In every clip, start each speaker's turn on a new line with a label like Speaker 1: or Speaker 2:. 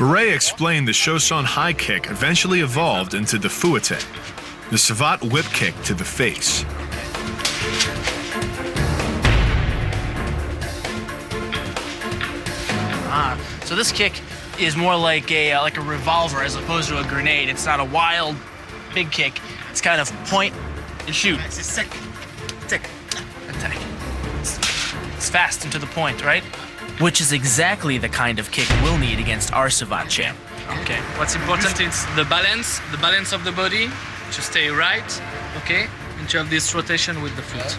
Speaker 1: Beret explained the Chausson high kick eventually evolved into the fouette, the Savate whip kick to the face.
Speaker 2: Ah, so this kick is more like a uh, like a revolver as opposed to a grenade. It's not a wild, big kick. It's kind of point and shoot.
Speaker 3: C'est sec. Tick.
Speaker 2: Attack. It's, it's fast and to the point, right? Which is exactly the kind of kick we'll need against our savate champ. Okay.
Speaker 4: What's important is the balance, the balance of the body to stay right, okay, and to have this rotation with the foot.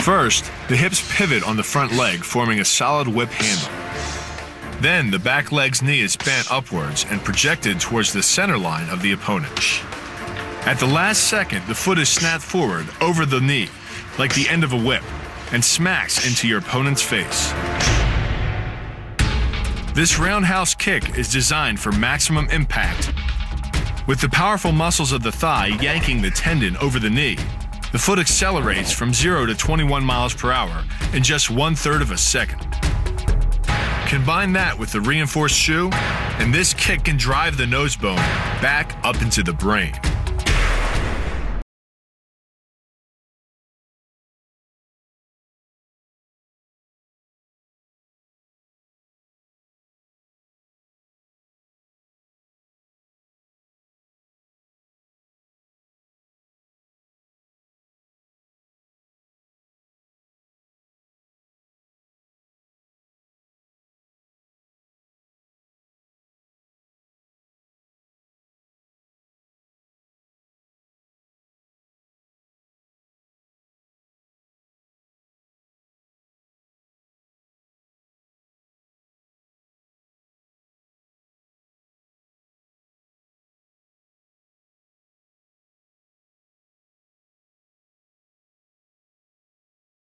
Speaker 1: First, the hips pivot on the front leg, forming a solid whip handle. Then, the back leg's knee is bent upwards and projected towards the center line of the opponent. At the last second, the foot is snapped forward over the knee, like the end of a whip, and smacks into your opponent's face. This roundhouse kick is designed for maximum impact. With the powerful muscles of the thigh yanking the tendon over the knee, the foot accelerates from 0 to 21 miles per hour in just one third of a second. Combine that with the reinforced shoe, and this kick can drive the nose bone back up into the brain.